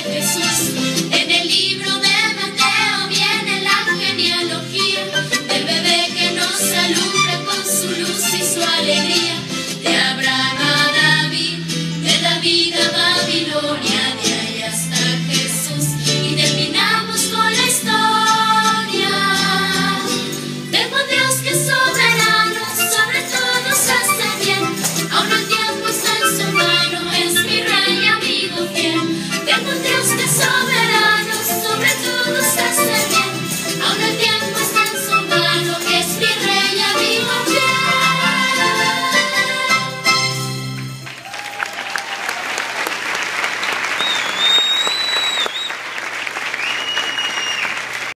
Christmas.